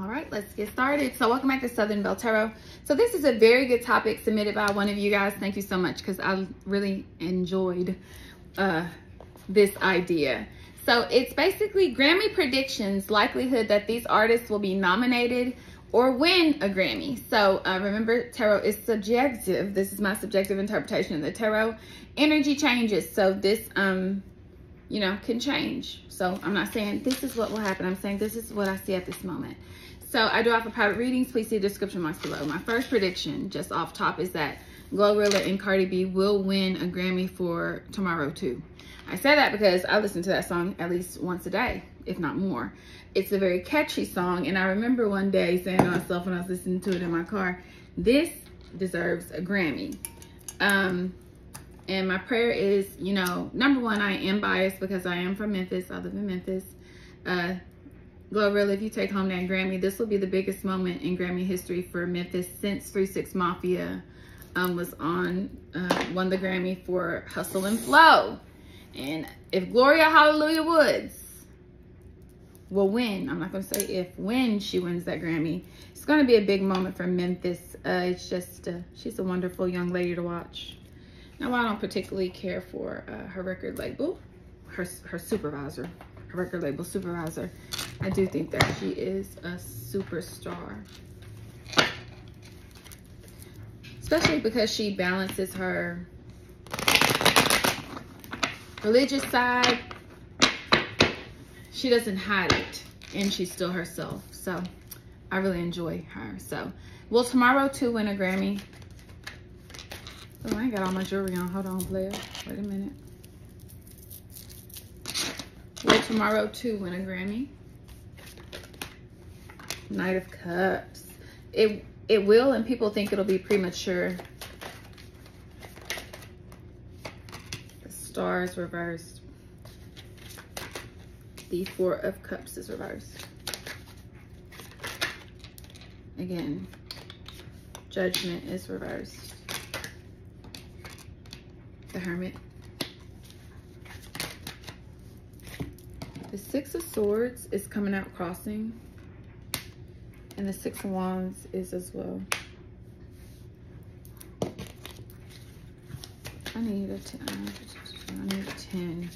All right, let's get started. So welcome back to Southern Belle Tarot. So this is a very good topic submitted by one of you guys. Thank you so much because I really enjoyed uh, this idea. So it's basically Grammy predictions, likelihood that these artists will be nominated or win a Grammy. So uh, remember, tarot is subjective. This is my subjective interpretation of the tarot. Energy changes. So this, um, you know, can change. So I'm not saying this is what will happen. I'm saying this is what I see at this moment. So I do offer private readings. Please see the description box below. My first prediction, just off top, is that Glorilla and Cardi B will win a Grammy for Tomorrow 2. I say that because I listen to that song at least once a day, if not more. It's a very catchy song, and I remember one day saying to myself when I was listening to it in my car, this deserves a Grammy. Um, and my prayer is, you know, number one, I am biased because I am from Memphis. I live in Memphis. Uh, Glorilla, if you take home that Grammy, this will be the biggest moment in Grammy history for Memphis since 3 6 Mafia um, was on, uh, won the Grammy for Hustle and Flow. And if Gloria Hallelujah Woods will win, I'm not going to say if, when she wins that Grammy, it's going to be a big moment for Memphis. Uh, it's just, uh, she's a wonderful young lady to watch. Now, I don't particularly care for uh, her record label, her, her supervisor, her record label supervisor. I do think that she is a superstar. Especially because she balances her religious side. She doesn't hide it and she's still herself. So I really enjoy her. So will tomorrow 2 win a Grammy? Oh, I got all my jewelry on. Hold on, player. Wait a minute. Will tomorrow 2 win a Grammy? Knight of Cups. It it will, and people think it'll be premature. The stars reversed. The Four of Cups is reversed. Again, Judgment is reversed. The Hermit. The Six of Swords is coming out crossing. And the Six of Wands is as well. I need a 10. I need a 10.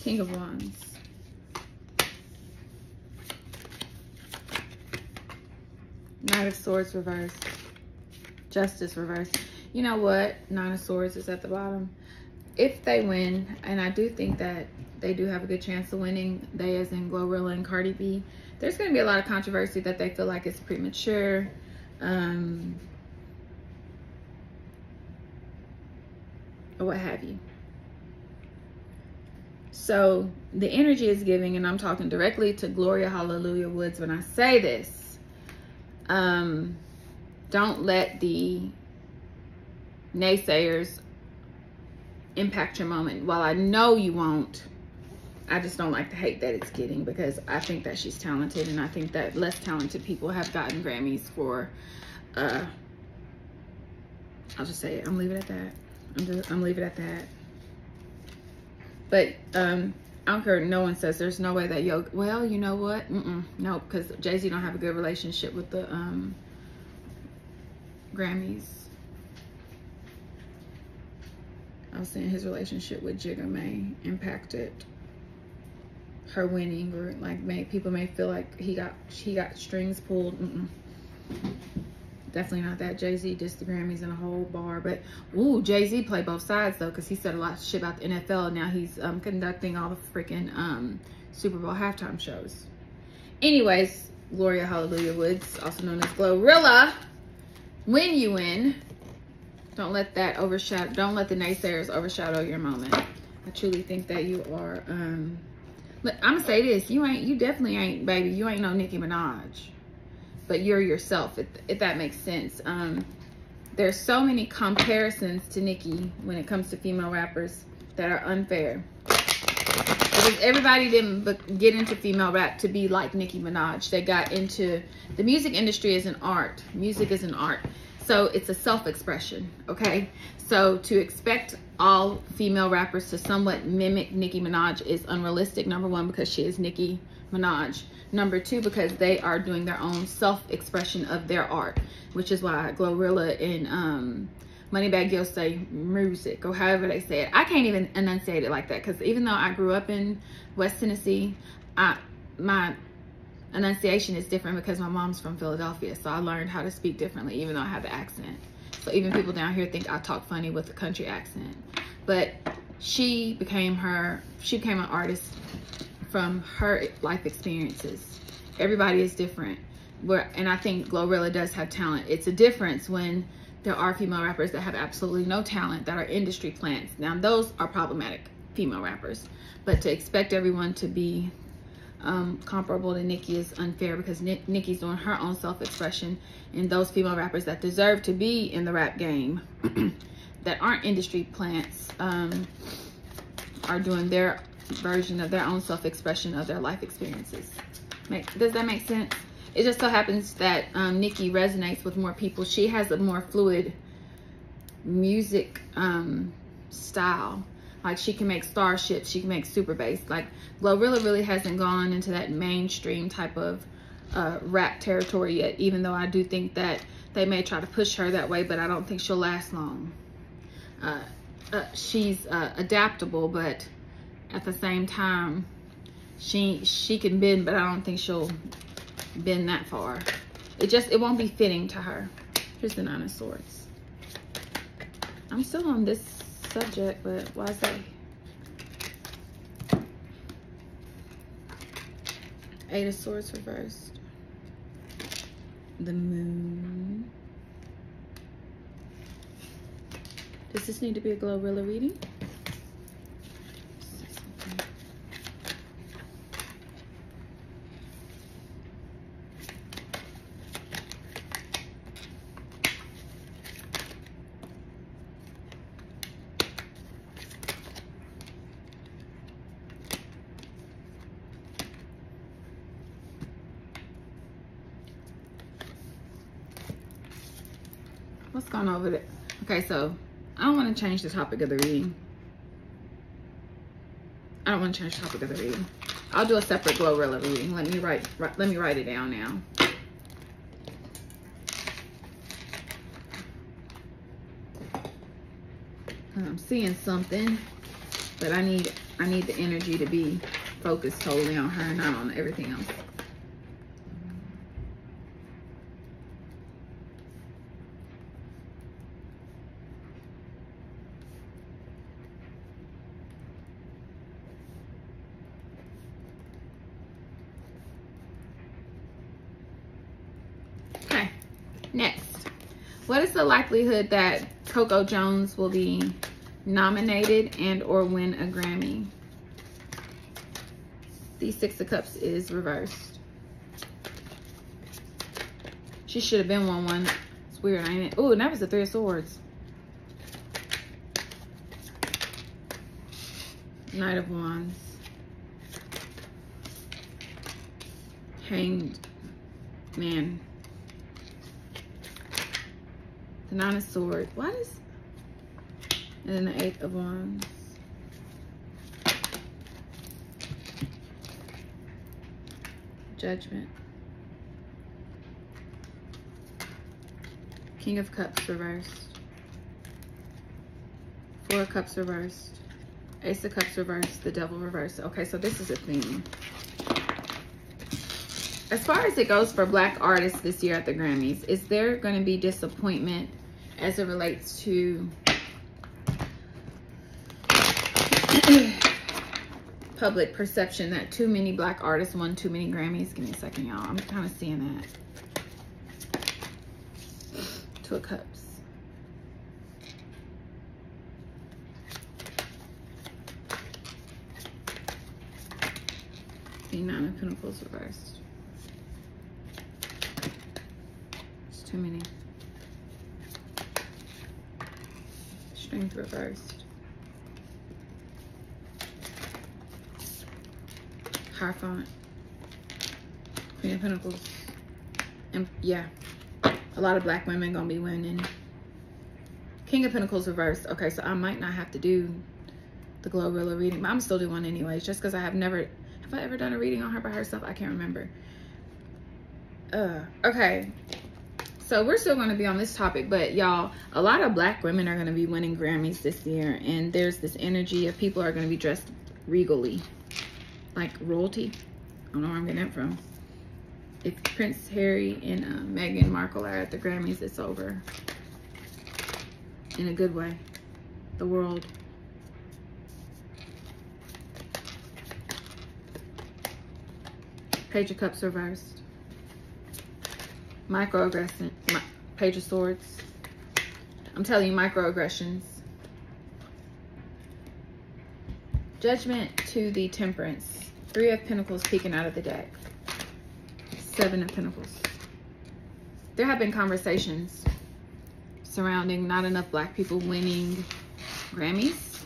King of Wands. Knight of Swords reversed. Justice reversed. You know what? Nine of Swords is at the bottom. If they win, and I do think that they do have a good chance of winning, they as in Glorilla and Cardi B, there's going to be a lot of controversy that they feel like it's premature. Um, or what have you. So the energy is giving, and I'm talking directly to Gloria Hallelujah Woods when I say this. Um, don't let the naysayers impact your moment. While I know you won't, I just don't like the hate that it's getting because I think that she's talented and I think that less talented people have gotten Grammys for, uh, I'll just say it. I'm leaving it at that. I'm, just, I'm leaving it at that. But um, I don't care. No one says there's no way that yo. Well, you know what? Mm-mm, no, because Jay Z don't have a good relationship with the um, Grammys. I was saying his relationship with Jigga may impacted her winning or like may people may feel like he got he got strings pulled. Mm -mm. Definitely not that. Jay-Z dissed the Grammys in a whole bar. But, ooh, Jay-Z played both sides, though, because he said a lot of shit about the NFL. And now he's um, conducting all the freaking um, Super Bowl halftime shows. Anyways, Gloria Hallelujah Woods, also known as Glorilla, when you win, don't let that overshadow, don't let the naysayers overshadow your moment. I truly think that you are, um, but I'm gonna say this, you ain't, you definitely ain't, baby, you ain't no Nicki Minaj but you're yourself, if, if that makes sense. Um, there's so many comparisons to Nicki when it comes to female rappers that are unfair. Is everybody didn't get into female rap to be like Nicki Minaj. They got into the music industry is an art. Music is an art. So it's a self-expression, okay? So to expect all female rappers to somewhat mimic Nicki Minaj is unrealistic. Number one, because she is Nicki Minaj. Number two, because they are doing their own self-expression of their art, which is why Glorilla and um, Moneybagg Yo say music or however they say it. I can't even enunciate it like that because even though I grew up in West Tennessee, I my enunciation is different because my mom's from Philadelphia. So I learned how to speak differently even though I have the accent. So even people down here think I talk funny with a country accent. But she became her, she became an artist from her life experiences. Everybody is different. Where, and I think Glorilla does have talent. It's a difference when there are female rappers that have absolutely no talent that are industry plants. Now those are problematic female rappers. But to expect everyone to be um, comparable to Nicki is unfair because Nicki's doing her own self-expression and those female rappers that deserve to be in the rap game that aren't industry plants um, are doing their version of their own self-expression of their life experiences. Make, does that make sense? It just so happens that um, Nicki resonates with more people. She has a more fluid music um, style. Like she can make starships, she can make super bass. Like Glorilla really hasn't gone into that mainstream type of uh, rap territory yet, even though I do think that they may try to push her that way, but I don't think she'll last long. Uh, uh, she's uh, adaptable, but at the same time, she she can bend, but I don't think she'll bend that far. It just, it won't be fitting to her. Here's the Nine of Swords. I'm still on this subject, but why is that? Eight of Swords reversed. The Moon. Does this need to be a Glorilla reading? What's going on over there? Okay, so I don't want change the topic of the reading. I don't want to change the topic of the reading. I'll do a separate Glorilla reading. Let me write, write let me write it down now. I'm seeing something, but I need I need the energy to be focused totally on her, not on everything else. What is the likelihood that Coco Jones will be nominated and or win a Grammy? The Six of Cups is reversed. She should have been one one. It's weird, ain't it? Oh, that was the Three of Swords. Knight of Wands. Hanged Man. The Nine of Swords. What is? And then the Eight of Wands. Judgment. King of Cups reversed. Four of Cups reversed. Ace of Cups reversed. The Devil reversed. Okay, so this is a theme. As far as it goes for black artists this year at the Grammys, is there going to be disappointment as it relates to public perception that too many black artists won too many Grammys. Give me a second, y'all. I'm kind of seeing that. Two of Cups. The Nine of Pentacles reversed. It's too many. Strength reversed. Hierophant. Queen of Pentacles. And yeah, a lot of black women gonna be winning. King of Pentacles reversed. Okay, so I might not have to do the Glorilla reading, but I'm still doing one anyways, just because I have never, have I ever done a reading on her by herself? I can't remember. Uh, okay, so we're still going to be on this topic, but y'all, a lot of black women are going to be winning Grammys this year, and there's this energy of people are going to be dressed regally, like royalty. I don't know where I'm getting that from. If Prince Harry and uh, Meghan Markle are at the Grammys, it's over. In a good way. The world. Page of Cups reversed. Microaggression. Page of Swords. I'm telling you, microaggressions. Judgment to the Temperance. Three of Pentacles peeking out of the deck. Seven of Pentacles. There have been conversations surrounding not enough black people winning Grammys.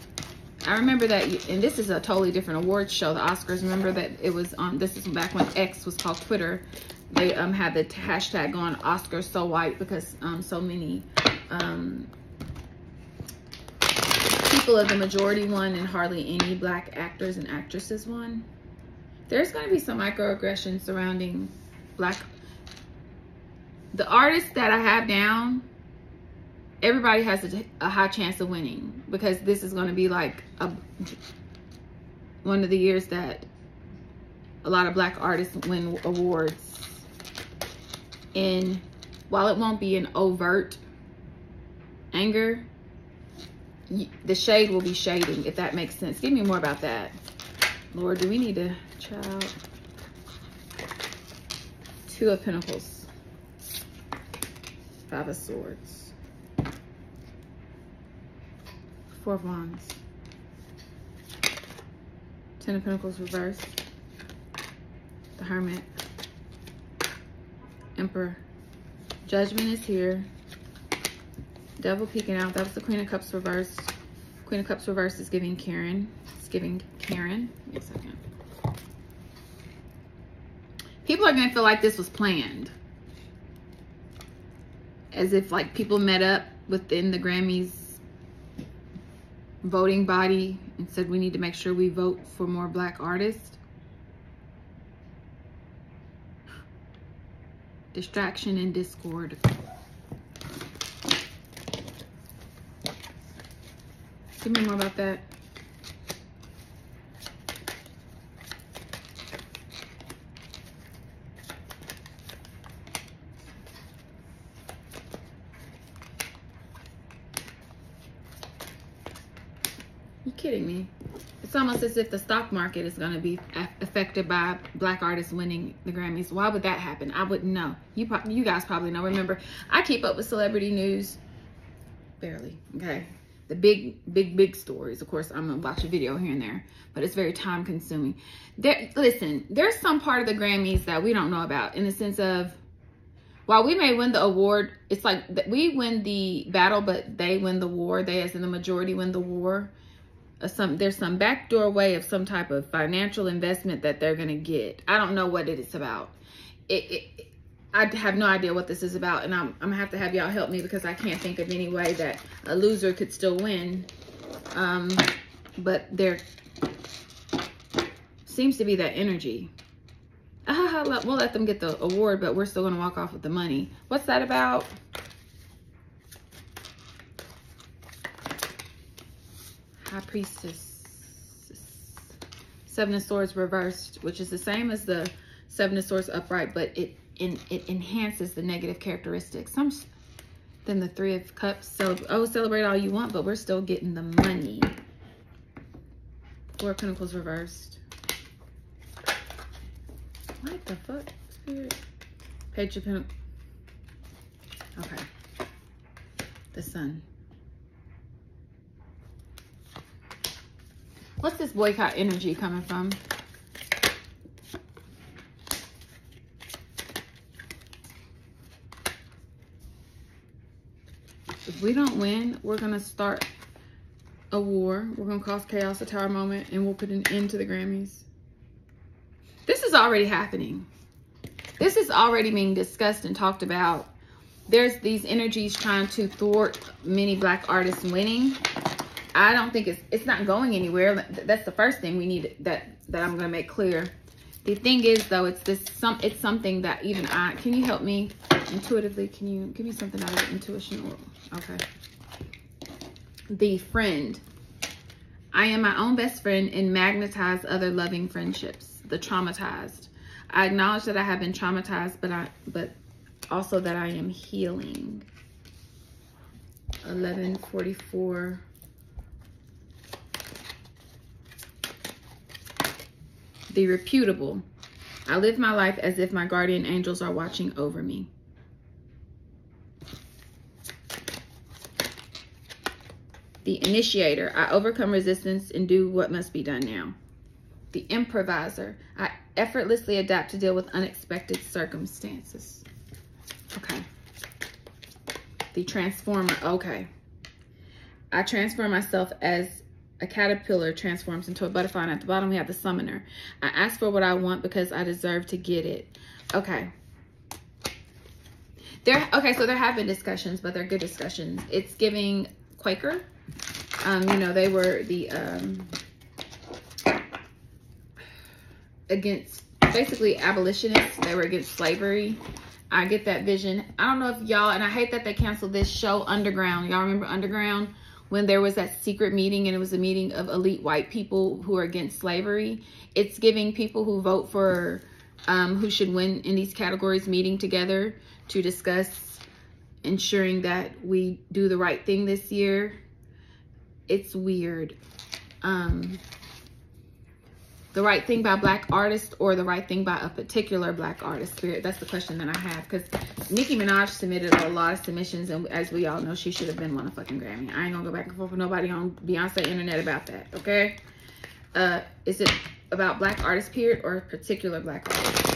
I remember that, and this is a totally different awards show, the Oscars. Remember that it was on, this is back when X was called Twitter. They um, had the hashtag on Oscars so white because um, so many um, people of the majority won and hardly any black actors and actresses won. There's going to be some microaggressions surrounding black the artists that I have down, everybody has a, a high chance of winning because this is going to be like a one of the years that a lot of black artists win awards. And while it won't be an overt anger, the shade will be shading, if that makes sense. Give me more about that. Lord, do we need to, child? Two of Pentacles. Five of Swords. Four of Wands. Ten of Pentacles reversed. The Hermit. Emperor. Judgment is here. Devil peeking out. That was the Queen of Cups reversed. Queen of Cups reversed is giving Karen. It's giving Karen. Wait a second people are going to feel like this was planned. As if like people met up within the Grammys voting body and said we need to make sure we vote for more black artists. Distraction and discord. Give me more about that. You kidding me? It's almost as if the stock market is going to be affected by black artists winning the Grammys. Why would that happen? I wouldn't know. You you guys probably know. Remember, I keep up with celebrity news barely, okay? The big, big, big stories. Of course, I'm to watch a video here and there, but it's very time consuming. There, listen, there's some part of the Grammys that we don't know about in the sense of while we may win the award, it's like we win the battle, but they win the war. They, as in the majority, win the war some there's some backdoor way of some type of financial investment that they're gonna get. I don't know what it is about. It, it I have no idea what this is about, and I'm, I'm gonna have to have y'all help me because I can't think of any way that a loser could still win. Um, but there seems to be that energy. Ah, we'll let them get the award, but we're still gonna walk off with the money. What's that about? High Priestess. Seven of Swords reversed, which is the same as the Seven of Swords upright, but it in, it enhances the negative characteristics. Some then the Three of Cups. So oh, celebrate all you want, but we're still getting the money. Four of Pentacles reversed. What the fuck? Page of Pentacles. Okay. The Sun. What's this boycott energy coming from? If we don't win, we're going to start a war. We're going to cause chaos, a tower moment, and we'll put an end to the Grammys. This is already happening. This is already being discussed and talked about. There's these energies trying to thwart many black artists winning. I don't think it's it's not going anywhere. That's the first thing we need that that I'm going to make clear. The thing is though, it's this some it's something that even I can you help me intuitively? Can you give me something out of intuition? Okay. The friend. I am my own best friend and magnetize other loving friendships. The traumatized. I acknowledge that I have been traumatized, but I but also that I am healing. 1144 the reputable. I live my life as if my guardian angels are watching over me. The initiator. I overcome resistance and do what must be done now. The improviser. I effortlessly adapt to deal with unexpected circumstances. Okay. The transformer. Okay. I transform myself as a caterpillar transforms into a butterfly. And at the bottom, we have the summoner. I ask for what I want because I deserve to get it. Okay. There, okay, so there have been discussions, but they're good discussions. It's giving Quaker. Um, you know, they were the um, against basically abolitionists. They were against slavery. I get that vision. I don't know if y'all, and I hate that they canceled this show, Underground. Y'all remember Underground? When there was that secret meeting and it was a meeting of elite white people who are against slavery. It's giving people who vote for um, who should win in these categories meeting together to discuss ensuring that we do the right thing this year. It's weird. Um, the right thing by black artists or the right thing by a particular black artist spirit that's the question that i have because nicki minaj submitted a lot of submissions and as we all know she should have been won a fucking grammy. I ain't gonna go back and forth with nobody on beyonce internet about that okay? Uh is it about black artists period or a particular black artist?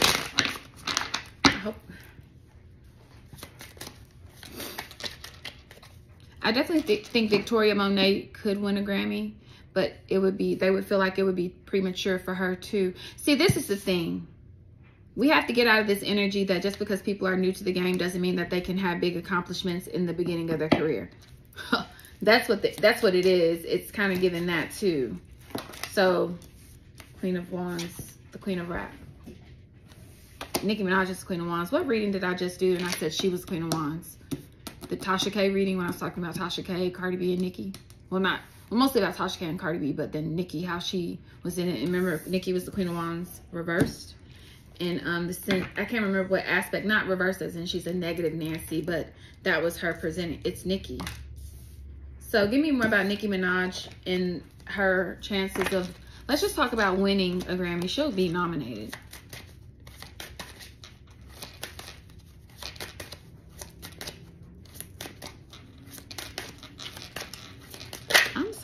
I hope. I definitely th think victoria monet could win a grammy but it would be, they would feel like it would be premature for her to. See, this is the thing. We have to get out of this energy that just because people are new to the game doesn't mean that they can have big accomplishments in the beginning of their career. that's what the, that's what it is. It's kind of giving that too. So, Queen of Wands, the Queen of Rap. Nicki Minaj is Queen of Wands. What reading did I just do? And I said she was Queen of Wands. The Tasha K reading when I was talking about Tasha K, Cardi B, and Nicki. Well, not mostly about Tasha and Cardi B, but then Nicki, how she was in it. And remember, Nicki was the Queen of Wands reversed. And um, I can't remember what aspect, not reversed as in she's a negative Nancy, but that was her presenting. It's Nicki. So give me more about Nicki Minaj and her chances of, let's just talk about winning a Grammy. She'll be nominated.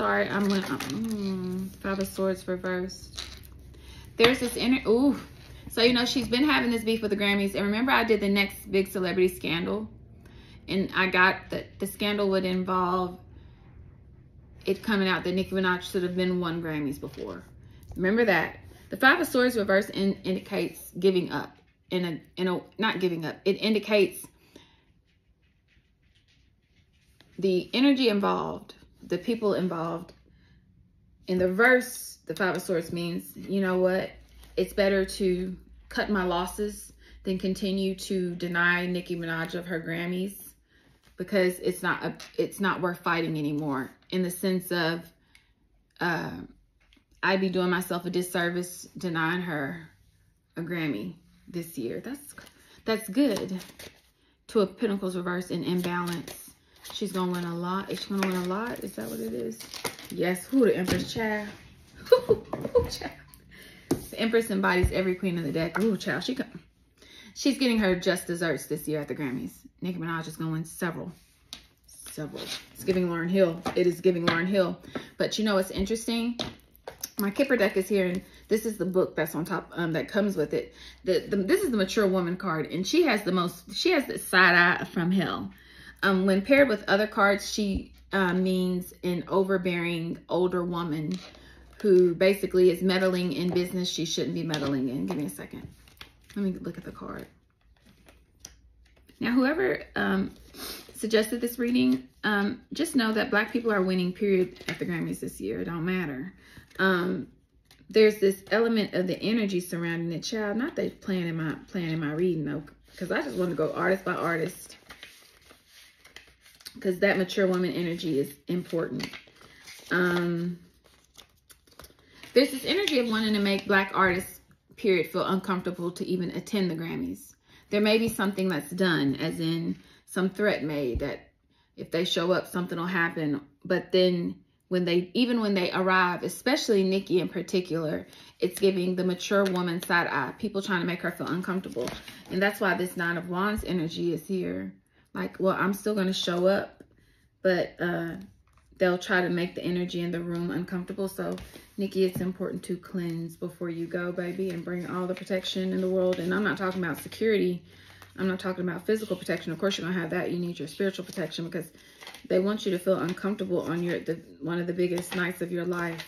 Sorry. I'm going mm, Five of Swords reversed. There's this inner, ooh. So, you know, she's been having this beef with the Grammys. And remember I did the next big celebrity scandal? And I got that the scandal would involve it coming out that Nicki Minaj should have been won Grammys before. Remember that. The Five of Swords reverse in, indicates giving up. In a, in a, not giving up. It indicates the energy involved the people involved. In the verse, the Five of Swords means, you know what? It's better to cut my losses than continue to deny Nicki Minaj of her Grammys because it's not a, it's not worth fighting anymore in the sense of uh, I'd be doing myself a disservice denying her a Grammy this year. That's that's good. To a Pentacles reverse and imbalance. She's to win a lot. Is she to win a lot? Is that what it is? Yes. Who the Empress child? The Empress embodies every queen in the deck. Ooh, child. She come. She's getting her just desserts this year at the Grammys. Nicki Minaj is going to win several. Several. It's giving Lauryn Hill. It is giving Lauryn Hill. But you know what's interesting? My Kipper deck is here, and this is the book that's on top um, that comes with it. The, the This is the Mature Woman card, and she has the most, she has the side eye from hell. Um, when paired with other cards, she uh, means an overbearing older woman who basically is meddling in business she shouldn't be meddling in. Give me a second. Let me look at the card. Now, whoever um, suggested this reading, um, just know that black people are winning, period, at the Grammys this year. It don't matter. Um, there's this element of the energy surrounding the child. Not they playing in my playing in my reading though, because I just want to go artist by artist. Because that mature woman energy is important. Um, there's this energy of wanting to make black artists, period, feel uncomfortable to even attend the Grammys. There may be something that's done, as in some threat made that if they show up, something will happen. But then when they, even when they arrive, especially Nicki in particular, it's giving the mature woman side eye. People trying to make her feel uncomfortable. And that's why this Nine of Wands energy is here. Like, well, I'm still going to show up, but uh, they'll try to make the energy in the room uncomfortable. So, Nicki, it's important to cleanse before you go, baby, and bring all the protection in the world. And I'm not talking about security. I'm not talking about physical protection. Of course, you're going to have that. You need your spiritual protection because they want you to feel uncomfortable on your the one of the biggest nights of your life.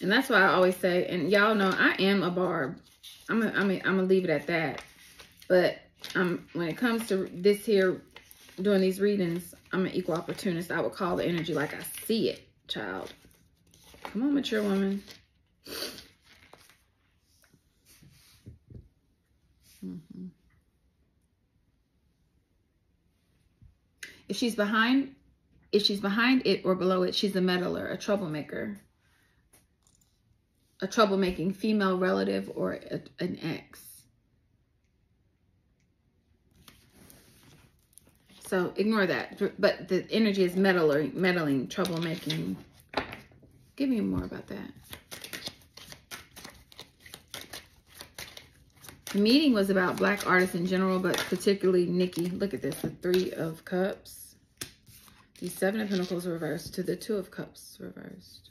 And that's why I always say, and y'all know I am a barb. I'm a, I'm a, I'm gonna leave it at that. But um, when it comes to this here, doing these readings, I'm an equal opportunist. I would call the energy like I see it, child. Come on, mature woman. Mm -hmm. If she's behind, if she's behind it or below it, she's a meddler, a troublemaker, a troublemaking female relative or a, an ex. So ignore that. But the energy is meddling, meddling, troublemaking. Give me more about that. The meeting was about black artists in general, but particularly Nicki. Look at this, the Three of Cups. The Seven of Pentacles reversed to the Two of Cups reversed.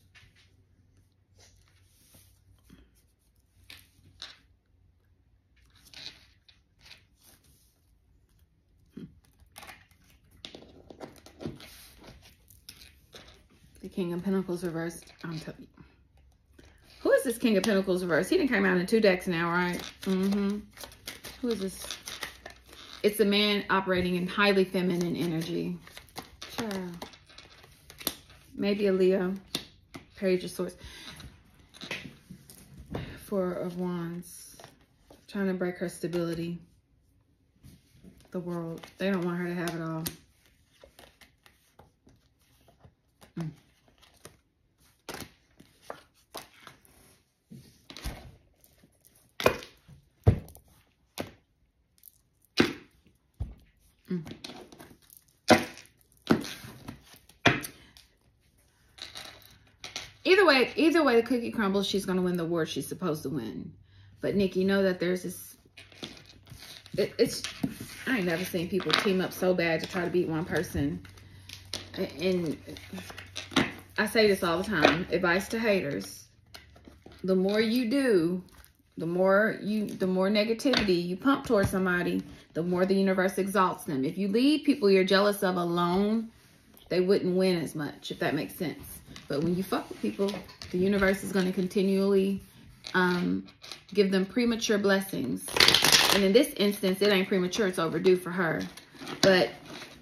King of Pentacles reversed. I'm telling you. Who is this King of Pentacles reversed? He didn't come out in two decks now, right? Mm-hmm. Who is this? It's a man operating in highly feminine energy. Child. Maybe a Leo. Page of Swords. Four of Wands. Trying to break her stability. The world. They don't want her to have it all. Mm. Either way, the cookie crumbles, she's going to win the war she's supposed to win. But Nicki, know that there's this, it, it's, I ain't never seen people team up so bad to try to beat one person. And I say this all the time, advice to haters. The more you do, the more you, the more negativity you pump towards somebody, the more the universe exalts them. If you leave people you're jealous of alone, they wouldn't win as much, if that makes sense. But when you fuck with people, the universe is going to continually um, give them premature blessings. And in this instance, it ain't premature. It's overdue for her. But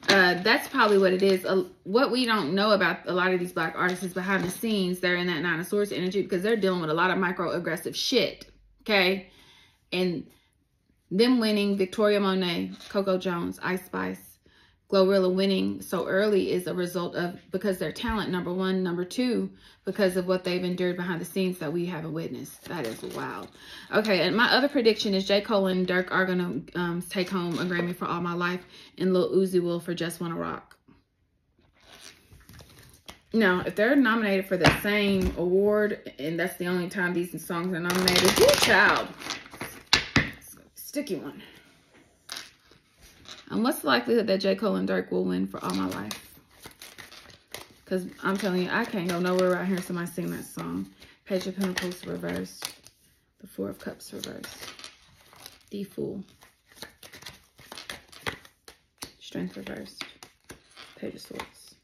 uh, that's probably what it is. Uh, what we don't know about a lot of these black artists is behind the scenes, they're in that nine of swords energy because they're dealing with a lot of microaggressive shit. Okay. And them winning Victoria Monet, Coco Jones, Ice Spice, Glorilla winning so early is a result of because their talent, number one. Number two, because of what they've endured behind the scenes that we haven't witnessed. That is wild. Okay, and my other prediction is J. Cole and Durk are going to um, take home a Grammy for All My Life and Lil Uzi will for Just Wanna Rock. Now, if they're nominated for the same award, and that's the only time these songs are nominated, good child. Sticky one. And what's the likelihood that J. Cole and Durk will win for all my life? Because I'm telling you, I can't go nowhere right here somebody sing that song. Page of Pentacles reversed. The Four of Cups reversed. The Fool. Strength reversed. Page of Swords.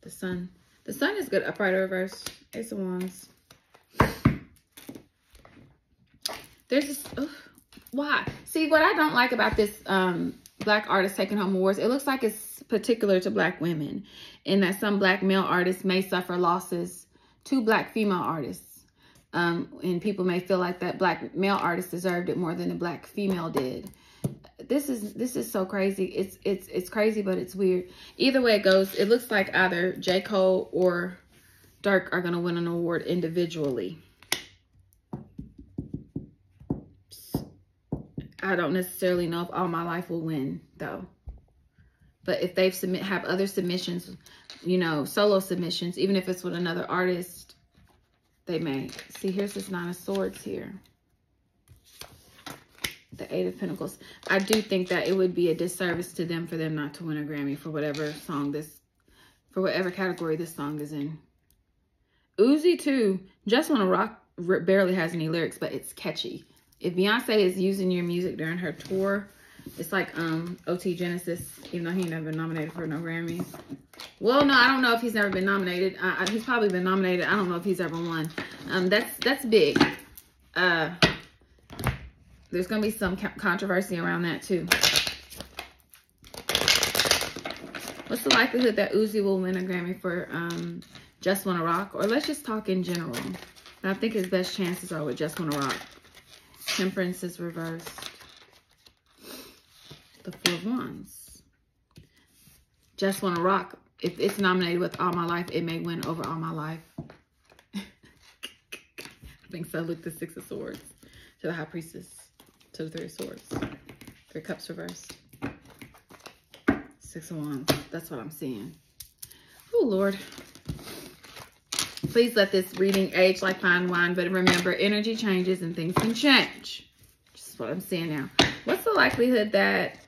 The Sun. The Sun is good upright reverse. Ace of Wands. There's this, ugh, why? See, what I don't like about this um, black artists taking home awards, it looks like it's particular to black women in that some black male artists may suffer losses to black female artists. Um, and people may feel like that black male artist deserved it more than the black female did. This is this is so crazy. It's it's it's crazy, but it's weird. Either way it goes, it looks like either J. Cole or Durk are gonna win an award individually. I don't necessarily know if All My Life will win though. But if they've submit have other submissions, you know, solo submissions, even if it's with another artist, they may. See, here's this Nine of Swords here. The Eight of Pentacles. I do think that it would be a disservice to them for them not to win a Grammy for whatever song this, for whatever category this song is in. Uzi too. Just Wanna Rock barely has any lyrics, but it's catchy. If Beyonce is using your music during her tour, it's like um OT Genasis, even though he never been nominated for no Grammys. Well, no, I don't know if he's never been nominated. He's probably been nominated. I don't know if he's ever won. Um, that's that's big. Uh, there's gonna be some controversy around that too. What's the likelihood that Uzi will win a Grammy for um, Just Wanna Rock? Or let's just talk in general. I think his best chances are with Just Wanna Rock. Temperance is reversed the Four of Wands. Just Wanna Rock. If it's nominated with All My Life, it may win over All My Life. I think so. Look, the Six of Swords to the High Priestess, to the Three of Swords. Three Cups reversed. Six of Wands. That's what I'm seeing. Oh, Lord. Please let this reading age like fine wine, but remember, energy changes and things can change. Is what I'm seeing now. What's the likelihood that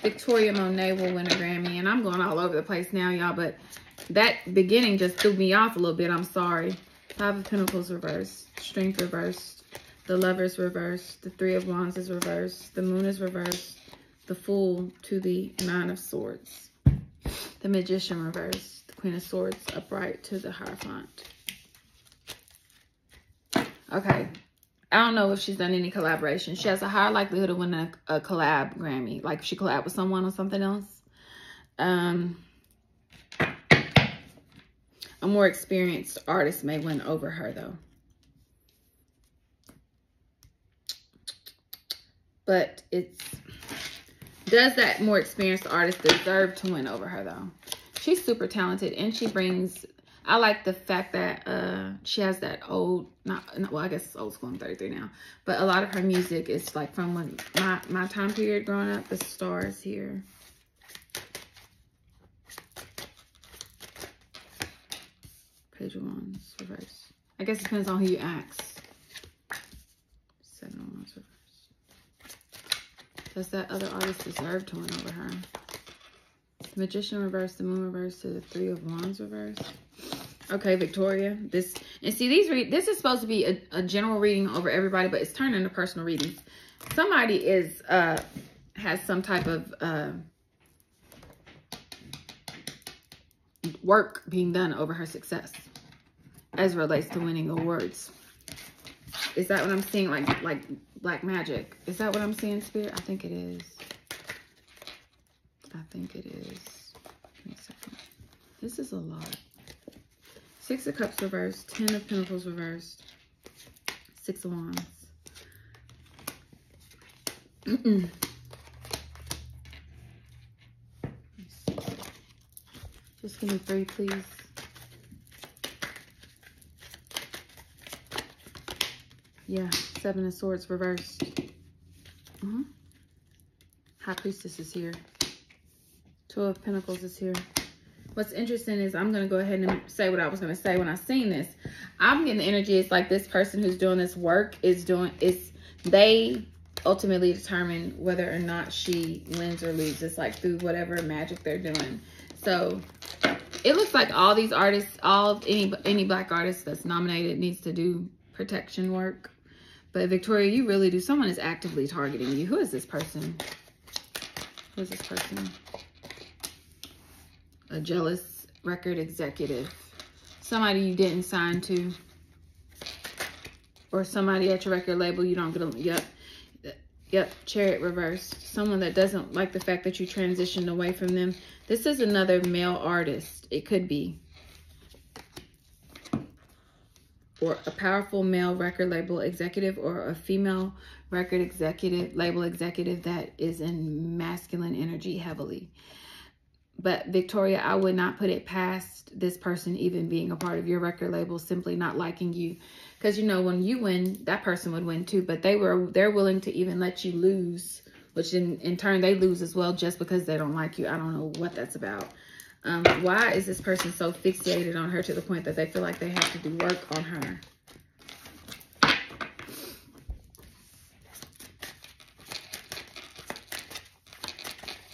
Victoria Monet will win a Grammy. And I'm going all over the place now, y'all. But that beginning just threw me off a little bit. I'm sorry. Five of Pentacles reversed. Strength reversed. The Lovers reversed. The Three of Wands is reversed. The Moon is reversed. The Fool to the Nine of Swords. The Magician reversed. Queen of Swords upright to the Hierophant. Okay, I don't know if she's done any collaboration. She has a higher likelihood of winning a, a collab Grammy. Like she collab with someone or something else. Um, a more experienced artist may win over her though. But it's, does that more experienced artist deserve to win over her though? She's super talented and she brings I like the fact that uh, she has that old, not, well, I guess it's old school, I'm 33 now, but a lot of her music is like from when my, my time period growing up, the stars here. Page Wands, reverse. I guess it depends on who you ask. Seven Wands, reverse. Does that other artist deserve to win over her? Magician reverse, the Moon reverse to the Three of Wands reverse. Okay, Victoria. This and see these read. This is supposed to be a, a general reading over everybody, but it's turned into personal readings. Somebody is uh has some type of uh work being done over her success as relates to winning awards. Is that what I'm seeing? Like like black magic. Is that what I'm seeing, Spirit? I think it is. Think it is. This is a lot. Six of Cups reversed, Ten of Pentacles reversed, Six of Wands. Mm -mm. Just give me three, please. Yeah, Seven of Swords reversed. Uh -huh. High Priestess is here. Of Pentacles is here what's interesting is I'm going to go ahead and say what I was going to say when I seen this. I'm getting the energy. It's like this person who's doing this work is doing, is they ultimately determine whether or not she wins or loses, It's like through whatever magic they're doing. So it looks like all these artists, all any any black artist that's nominated needs to do protection work. But Victoria, you really do. Someone is actively targeting you. Who is this person? Who is this person? A jealous record executive. somebody you didn't sign to. Or somebody at your record label you don't get a yep yep chariot reverse. someone that doesn't like the fact that you transitioned away from them. This is another male artist. It could be. Or a powerful male record label executive or a female record executive label executive that is in masculine energy heavily but Victoria, I would not put it past this person even being a part of your record label, simply not liking you. Because, you know, when you win, that person would win too. But they were, they're willing to even let you lose, which in, in turn, they lose as well just because they don't like you. I don't know what that's about. Um, why is this person so fixated on her to the point that they feel like they have to do work on her?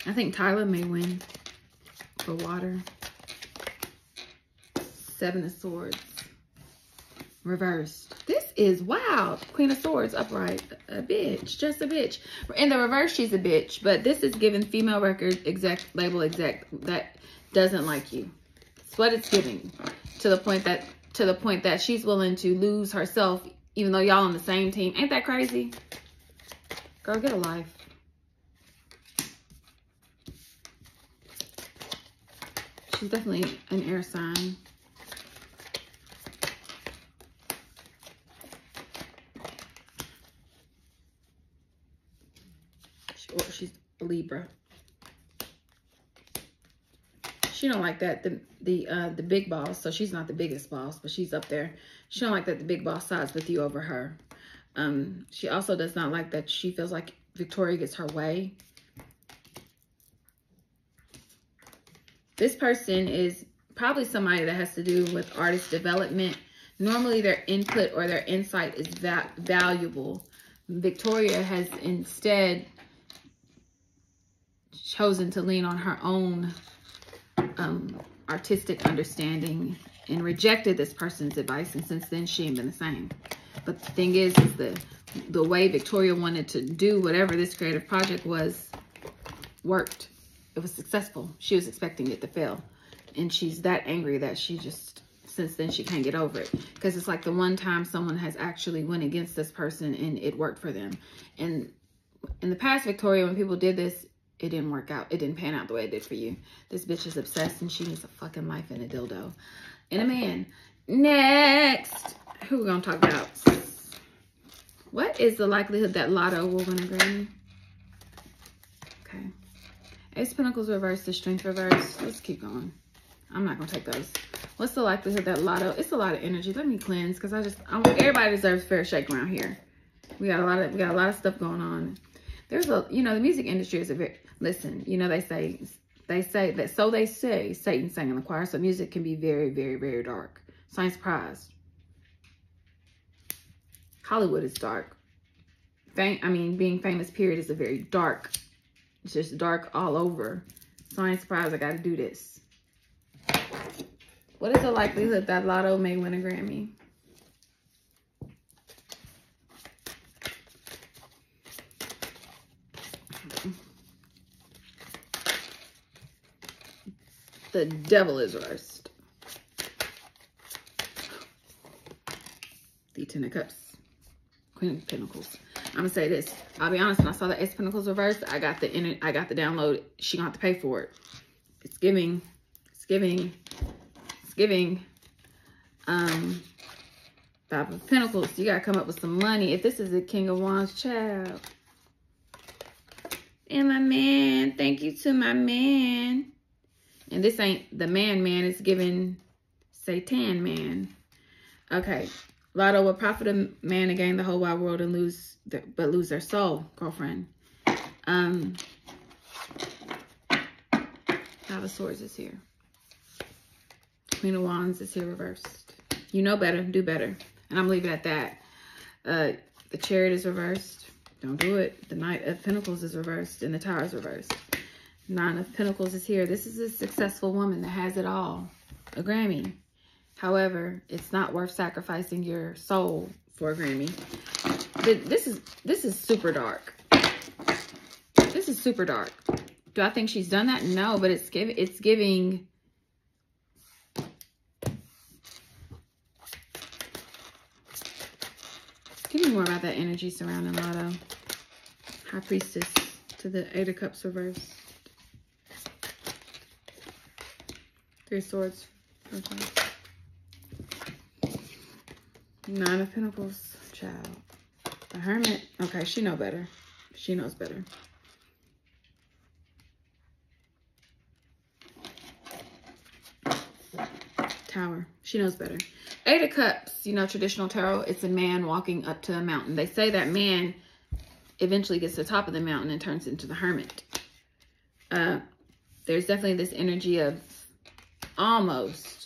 I think Tyla may win for water. Seven of Swords. Reversed. This is, wow, Queen of Swords upright. A bitch, just a bitch. In the reverse, she's a bitch. But this is giving female record exec, label exec that doesn't like you. It's what it's giving. To the point that, to the point that she's willing to lose herself, even though y'all on the same team. Ain't that crazy? Girl, get a life. She's definitely an air sign. Or she's a Libra. She don't like that the the uh the big boss, so she's not the biggest boss, but she's up there. She don't like that the big boss sides with you over her. Um, she also does not like that she feels like Victoria gets her way. This person is probably somebody that has to do with artist development. Normally their input or their insight is va valuable. Victoria has instead chosen to lean on her own um, artistic understanding and rejected this person's advice. And since then, she ain't been the same. But the thing is, is the, the way Victoria wanted to do whatever this creative project was, worked it was successful. She was expecting it to fail. And she's that angry that she just, since then, she can't get over it. Because it's like the one time someone has actually went against this person and it worked for them. And in the past, Victoria, when people did this, it didn't work out. It didn't pan out the way it did for you. This bitch is obsessed and she needs a fucking life and a dildo. And a man. Next. Who we going to talk about? What is the likelihood that Latto will win a Grammy? Ace Pentacles reverse, the Strength reversed. Let's keep going. I'm not going to take those. What's the likelihood that Latto? It's a lot of energy. Let me cleanse because I just, I everybody deserves fair shake around here. We got a lot of, we got a lot of stuff going on. There's a, you know, the music industry is a very, listen, you know, they say, they say that, so they say, Satan sang in the choir, so music can be very, very, very dark. I'm surprised. Hollywood is dark. Fame, I mean, being famous, period, is a very dark it's just dark all over. So I ain't surprised I got to do this. What is the likelihood that Latto may win a Grammy? The devil is reversed. The Ten of Cups. Queen of Pentacles. I'm gonna say this. I'll be honest, when I saw the Ace of Pentacles reversed, I got the in I got the download. She gonna have to pay for it. It's giving. It's giving. It's giving. Um Five of Pentacles. You gotta come up with some money. If this is a King of Wands child. And my man. Thank you to my man. And this ain't the man man. It's giving Satan man. Okay. Latto will profit a man to gain the whole wide world and lose, the, but lose their soul, girlfriend. Um, Five of Swords is here. Queen of Wands is here reversed. You know better, do better. And I'm leaving it at that. Uh, the Chariot is reversed. Don't do it. The Knight of Pentacles is reversed and the Tower is reversed. Nine of Pentacles is here. This is a successful woman that has it all. A Grammy. However, it's not worth sacrificing your soul for a Grammy. This is this is super dark. This is super dark. Do I think she's done that? No, but it's give it's giving Give me more about that energy surrounding Latto. High Priestess to the Eight of Cups reversed. Three Swords. Okay. Nine of Pentacles. Child. The Hermit. Okay, she know better. She knows better. Tower. She knows better. Eight of Cups, you know, traditional tarot, it's a man walking up to a mountain. They say that man eventually gets to the top of the mountain and turns into the hermit. Uh, there's definitely this energy of almost,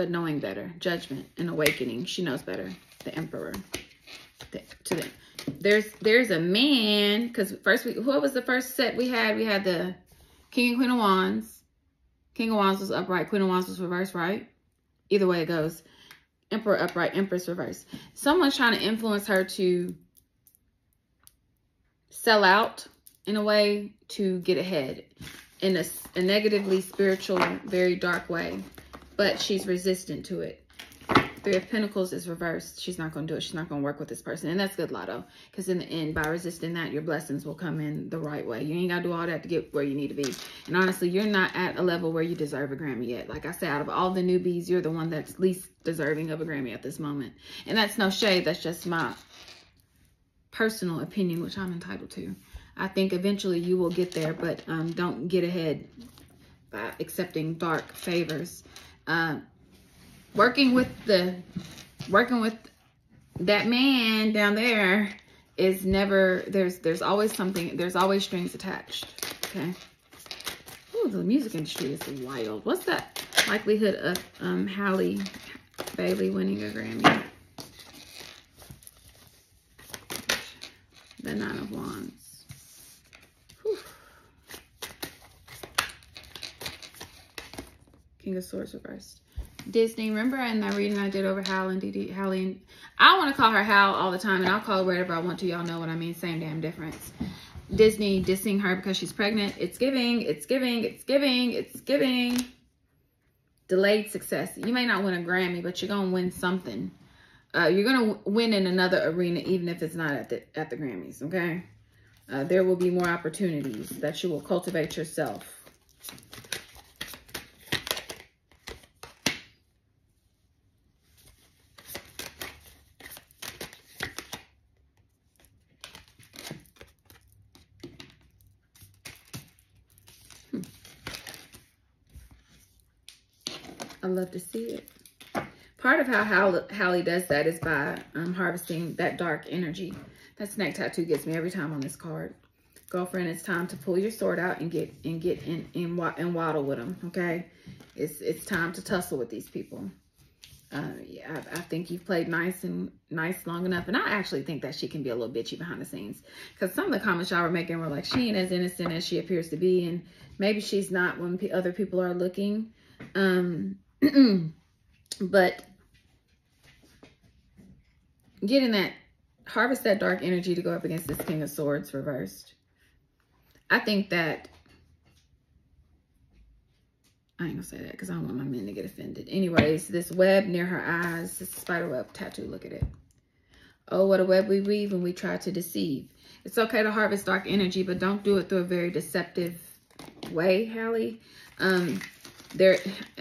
but knowing better. Judgment and awakening. She knows better. The Emperor. To the, there's there's a man, because first, we, what was the first set we had? We had the King and Queen of Wands King of Wands was upright. Queen of Wands was reversed, right? Either way it goes. Emperor upright. Empress reversed. Someone's trying to influence her to sell out in a way to get ahead in a, a negatively spiritual, very dark way. But she's resistant to it. Three of Pentacles is reversed. She's not going to do it. She's not going to work with this person. And that's good, Latto. Because in the end, by resisting that, your blessings will come in the right way. You ain't got to do all that to get where you need to be. And honestly, you're not at a level where you deserve a Grammy yet. Like I said, out of all the newbies, you're the one that's least deserving of a Grammy at this moment. And that's no shade. That's just my personal opinion, which I'm entitled to. I think eventually you will get there, but um, don't get ahead by accepting dark favors. Uh, working with the working with that man down there is never there's there's always something there's always strings attached okay? Oh the music industry is wild. What's that likelihood of um Halle Bailey winning a Grammy? The nine of wands king of swords reversed Disney. Remember in that reading I did over Hal and Didi, Halle and I want to call her Hal all the time, and I'll call her whatever I want to. Y'all know what I mean. Same damn difference. Disney dissing her because she's pregnant. It's giving. It's giving. It's giving. It's giving. Delayed success. You may not win a Grammy, but you're gonna win something. Uh, you're gonna win in another arena, even if it's not at the at the Grammys. Okay. Uh, there will be more opportunities that you will cultivate yourself. Love to see it. Part of how Halle does that is by um, harvesting that dark energy. That snake tattoo gets me every time on this card. Girlfriend, it's time to pull your sword out and get and get in, in, and waddle with them, okay? It's it's time to tussle with these people. Uh, yeah, I, I, think you've played nice and nice long enough. And I actually think that she can be a little bitchy behind the scenes. Because some of the comments y'all were making were like, she ain't as innocent as she appears to be. And maybe she's not when other people are looking. Um, but getting that, harvest that dark energy to go up against this King of Swords reversed. I think that, I ain't gonna say that because I don't want my men to get offended. Anyways, this web near her eyes, this spider web tattoo, look at it. Oh, what a web we weave when we try to deceive. It's okay to harvest dark energy, but don't do it through a very deceptive way, Halle. Um, there,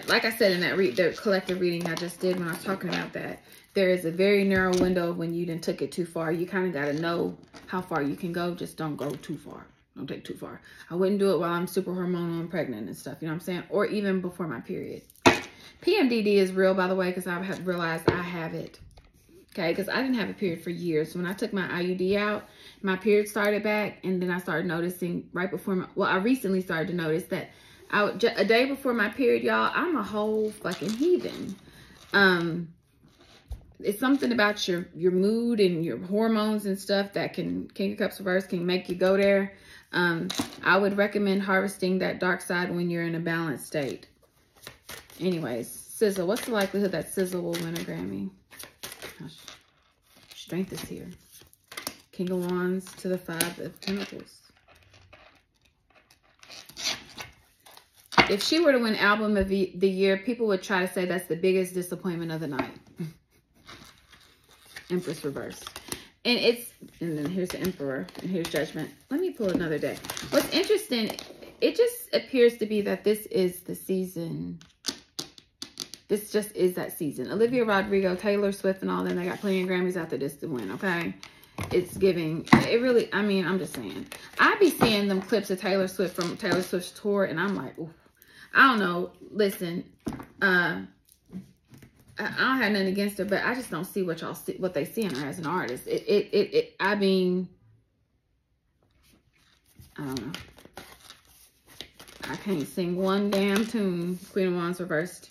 like I said in that read, the collective reading I just did when I was talking about that, there is a very narrow window when you didn't took it too far. You kind of got to know how far you can go. Just don't go too far. Don't take too far. I wouldn't do it while I'm super hormonal and pregnant and stuff. You know what I'm saying? Or even before my period. PMDD is real, by the way, because I've realized I have it. Okay, because I didn't have a period for years. When I took my IUD out, my period started back, and then I started noticing right before my, well, I recently started to notice that A day before my period, y'all, I'm a whole fucking heathen. Um, it's something about your your mood and your hormones and stuff that can King of Cups reverse can make you go there. Um, I would recommend harvesting that dark side when you're in a balanced state. Anyways, SZA. What's the likelihood that SZA will win a Grammy? Strength is here. King of Wands to the Five of Pentacles. If she were to win album of the year, people would try to say that's the biggest disappointment of the night. Empress reverse. And it's, and then here's the Emperor, and here's Judgment. Let me pull another deck. What's interesting, it just appears to be that this is the season. This just is that season. Olivia Rodrigo, Taylor Swift, and all them, they got plenty of Grammys after this to win, okay? It's giving, it really, I mean, I'm just saying. I be seeing them clips of Taylor Swift from Taylor Swift's tour, and I'm like, Ooh. I don't know. Listen, uh, I don't have nothing against her, but I just don't see what y'all see, what they see in her as an artist. It, it, it, it, I mean, I don't know. I can't sing one damn tune. Queen of Wands reversed.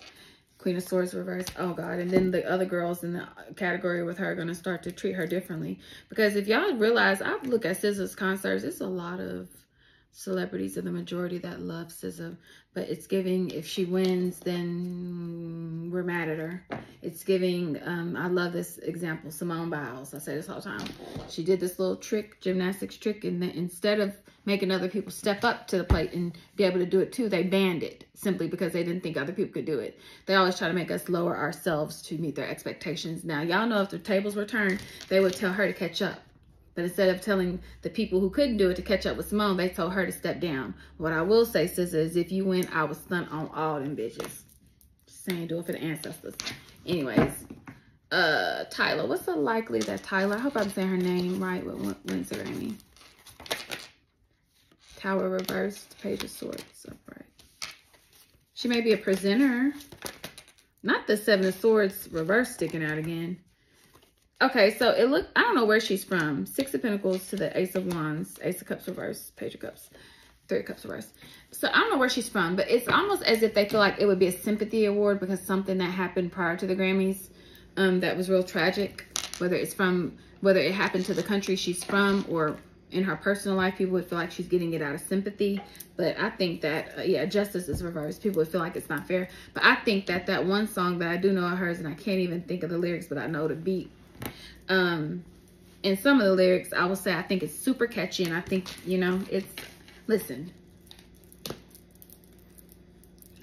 Queen of Swords reversed. Oh, God. And then the other girls in the category with her are going to start to treat her differently. Because if y'all realize, I look at SZA's concerts, it's a lot of celebrities are the majority that love SZA. But it's giving, if she wins, then we're mad at her. It's giving, um, I love this example, Simone Biles. I say this all the time. She did this little trick, gymnastics trick, and then instead of making other people step up to the plate and be able to do it too, they banned it simply because they didn't think other people could do it. They always try to make us lower ourselves to meet their expectations. Now, y'all know if the tables were turned, they would tell her to catch up. But instead of telling the people who couldn't do it to catch up with Simone, they told her to step down. What I will say, SZA, is if you win, I was stunt on all them bitches. Just saying, do it for the ancestors. Anyways, uh, Tyla. What's the likely that Tyla, I hope I'm saying her name right, wins the Grammy. Tower reversed, Page of Swords upright. She may be a presenter. Not the Seven of Swords reverse sticking out again. Okay, so it look I don't know where she's from. Six of Pentacles to the Ace of Wands, Ace of Cups reverse, Page of Cups, Three of Cups reverse. So I don't know where she's from, but it's almost as if they feel like it would be a sympathy award because something that happened prior to the Grammys um, that was real tragic, whether it's from, whether it happened to the country she's from or in her personal life, people would feel like she's getting it out of sympathy. But I think that, uh, yeah, justice is reversed. People would feel like it's not fair. But I think that that one song that I do know of hers, and I can't even think of the lyrics, but I know the beat, um, and some of the lyrics, I will say I think it's super catchy. And I think, you know, it's, listen,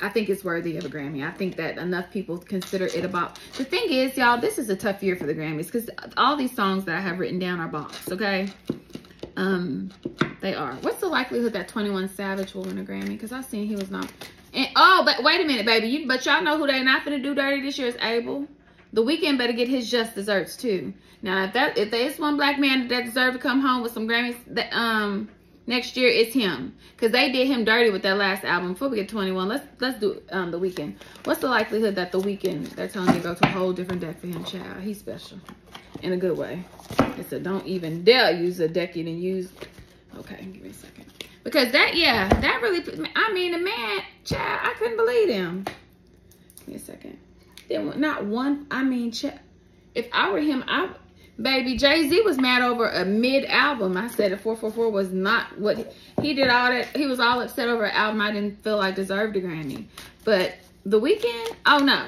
I think it's worthy of a Grammy. I think that enough people consider it about. The thing is, y'all, this is a tough year for the Grammys because all these songs that I have written down are bops, okay? Um, they are. What's the likelihood that 21 Savage will win a Grammy? Because I seen he was not. And, oh, but wait a minute, baby. You, but y'all know who they not gonna do dirty this year is Abel. The Weeknd better get his just desserts too. Now, if that if there's one black man that deserve to come home with some Grammys, that um next year it's him because they did him dirty with that last album. Before we get 21, let's let's do um the Weeknd. What's the likelihood that the Weeknd they're telling me to go to a whole different deck for him, child? He's special in a good way. It's a don't even dare use a deck you didn't use. Okay, give me a second. Because that, yeah, that really, put me. I mean, the man, child, I couldn't believe him. Give me a second. Then not one, I mean, if I were him, I, baby, Jay-Z was mad over a mid-album. I said the 444 was not what, he did all that, he was all upset over an album I didn't feel like deserved a Grammy. But The Weeknd, oh no.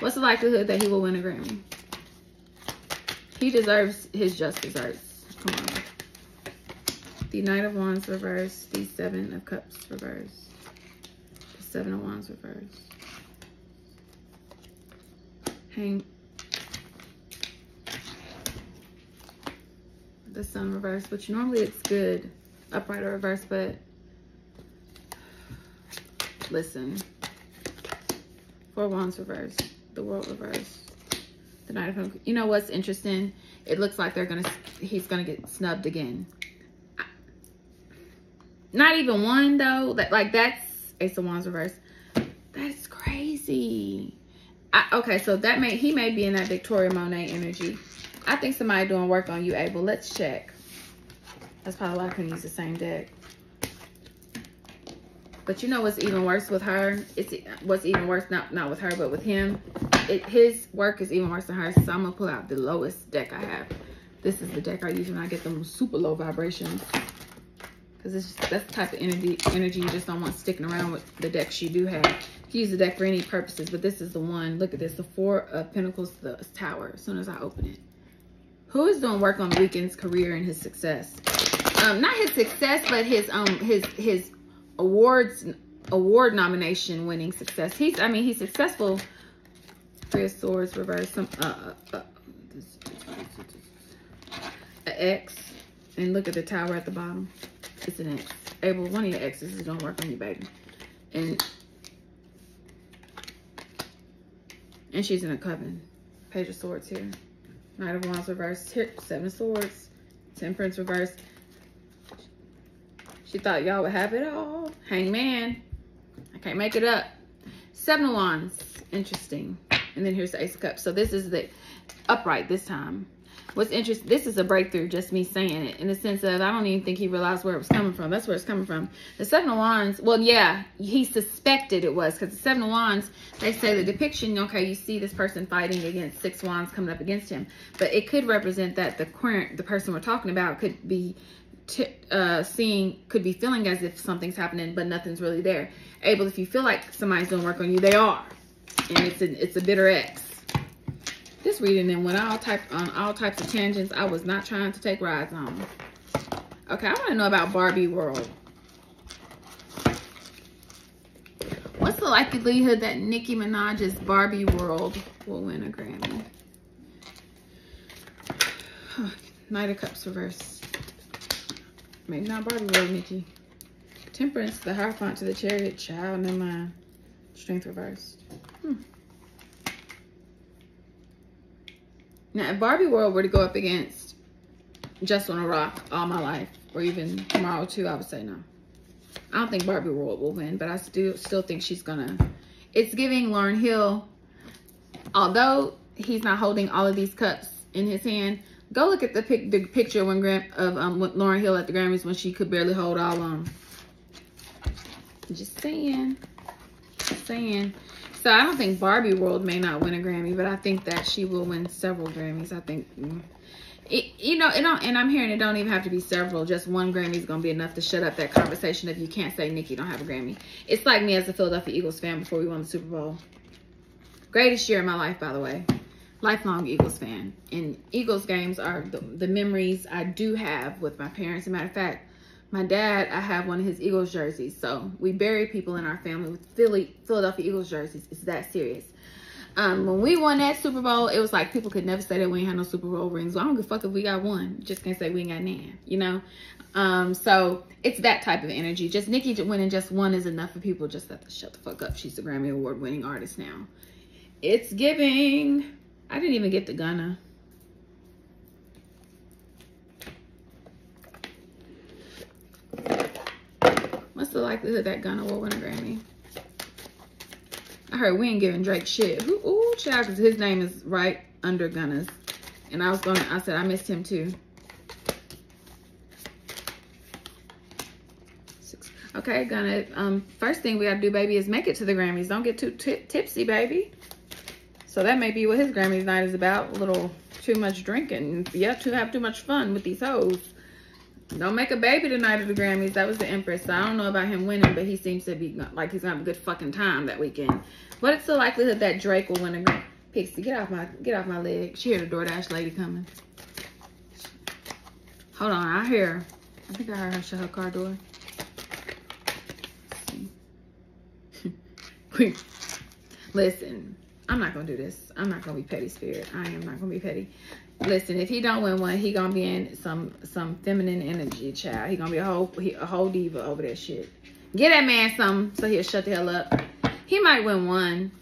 What's the likelihood that he will win a Grammy? He deserves his just desserts. Come on. The Knight of Wands reversed, the Seven of Cups reversed. Seven oh of Wands reversed. Hang. The Sun reversed, which normally it's good. Upright or reverse, but listen. Four Wands reversed. The World reversed. The Knight of Home. You know what's interesting? It looks like they're going to, he's going to get snubbed again. Not even one though. That Like that's Ace of Wands reverse. That's crazy. I, okay, so that may he may be in that Victoria Monet energy. I think somebody doing work on you, Abel. Let's check. That's probably why I couldn't use the same deck. But you know what's even worse with her? It's what's even worse, not not with her, but with him. It, his work is even worse than hers. So I'm gonna pull out the lowest deck I have. This is the deck I use when I get them super low vibrations. Because it's just, that's the type of energy energy you just don't want sticking around with the decks you do have. You use the deck for any purposes, but this is the one. Look at this, the Four of Pentacles, the Tower, as soon as I open it. Who is doing work on the Weeknd's career and his success? Um, not his success, but his um his his awards award nomination winning success. He's I mean he's successful Three of Swords reverse. Some uh, uh, uh X. And look at the tower at the bottom. It's an X. Abel, one of your exes is gonna work on you, baby. And and she's in a coven. Page of Swords here. Knight of Wands reversed. Here, Seven Swords. Temperance reversed. She thought y'all would have it all. Hangman. I can't make it up. Seven of Wands. Interesting. And then here's the Ace of Cups. So this is the upright this time. What's interesting, this is a breakthrough, just me saying it, in the sense of I don't even think he realized where it was coming from. That's where it's coming from. The Seven of Wands, well, yeah, he suspected it was because the Seven of Wands, they say the depiction, okay, you see this person fighting against six wands coming up against him, but it could represent that the current, the person we're talking about could be uh, seeing, could be feeling as if something's happening, but nothing's really there. Abel, if you feel like somebody's doing work on you, they are. And it's it's a bitter X. This reading and went all type on all types of tangents I was not trying to take rides on. Okay, I want to know about Barbie World. What's the likelihood that Nicki Minaj's Barbie World will win a Grammy? Knight of Cups reverse. Maybe not Barbie World, Nicki. Temperance, the Hierophant to the Chariot, Child, never mind. Strength reversed. Hmm. Now, if Barbie World were to go up against Just Wanna Rock all my life, or even tomorrow 2, I would say no. I don't think Barbie World will win, but I still still think she's gonna. It's giving Lauryn Hill, although he's not holding all of these cups in his hand. Go look at the pic, the picture when Grant of um Lauryn Hill at the Grammys when she could barely hold all of them. Just saying, just saying. So I don't think Barbie World may not win a Grammy, but I think that she will win several Grammys. I think, it, you know, it don't, and I'm hearing it don't even have to be several. Just one Grammy is going to be enough to shut up that conversation if you can't say Nicki don't have a Grammy. It's like me as a Philadelphia Eagles fan before we won the Super Bowl. Greatest year of my life, by the way. Lifelong Eagles fan. And Eagles games are the, the memories I do have with my parents. As a matter of fact, my dad, I have one of his Eagles jerseys. So we bury people in our family with Philly, Philadelphia Eagles jerseys. It's that serious. Um, when we won that Super Bowl, it was like people could never say that we ain't had no Super Bowl rings. Well, I don't give a fuck if we got one. Just can't say we ain't got none, you know? Um, so it's that type of energy. Just Nicki winning just one is enough for people just to shut the fuck up. She's a Grammy Award winning artist now. It's giving. I didn't even get the Gunna. What's the likelihood that Gunna will win a Grammy? I heard we ain't giving Drake shit. Ooh, ooh child, because his name is right under Gunna's. And I was going to, I said, I missed him too. Okay, Gunna, um, first thing we got to do, baby, is make it to the Grammys. Don't get too tipsy, baby. So that may be what his Grammys night is about. A little too much drinking. Yeah, to have too much fun with these hoes. Don't make a baby tonight at the Grammys. That was the Empress. So I don't know about him winning, but he seems to be like he's gonna have a good fucking time that weekend. What is the likelihood that Drake will win a Grammy? Pixie, get off my get off my leg. She hear the DoorDash lady coming. Hold on, I hear. I think I heard her shut her car door. Listen, I'm not gonna do this. I'm not gonna be petty spirit. I am not gonna be petty. Listen, if he don't win one, he gonna be in some some feminine energy, child. He gonna be a whole he, a whole diva over that shit. Get that man some so he'll shut the hell up. He might win one.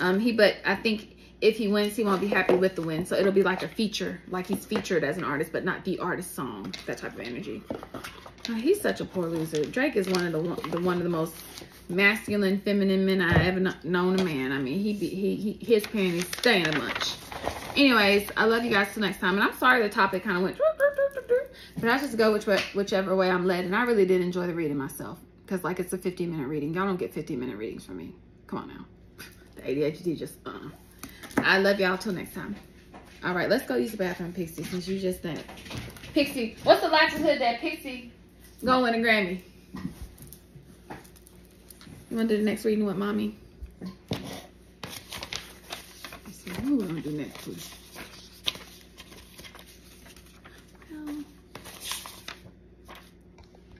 Um, he but I think if he wins, he won't be happy with the win. So it'll be like a feature, like he's featured as an artist, but not the artist song. That type of energy. Oh, he's such a poor loser. Drake is one of the, the one of the most masculine, feminine men I ever known a man. I mean, he be he, he his panties stay in a bunch. Anyways, I love you guys till next time. And I'm sorry the topic kind of went, but I just go which way, whichever way I'm led. And I really did enjoy the reading myself because like it's a 15 minute reading. Y'all don't get 15 minute readings from me. Come on now. The ADHD just, uh. I love y'all till next time. All right, let's go use the bathroom, Pixie, since you just that. Pixie, what's the likelihood that Pixie gonna win a Grammy? You want to do the next reading with mommy? Said, who we gonna do next, please?